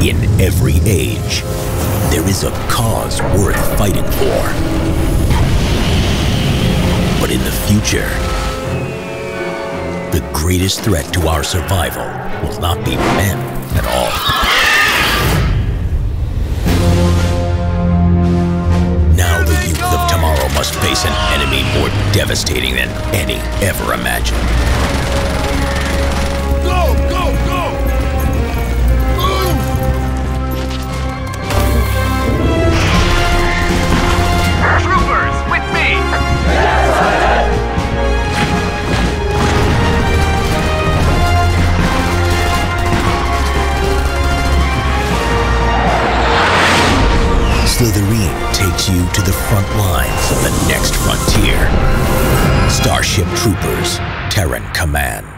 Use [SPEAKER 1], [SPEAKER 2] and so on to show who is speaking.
[SPEAKER 1] In every age, there is a cause worth fighting for. But in the future, the greatest threat to our survival will not be men at all. Now the youth of tomorrow must face an enemy more devastating than any ever imagined. Slitherine takes you to the front lines of the next frontier. Starship Troopers, Terran Command.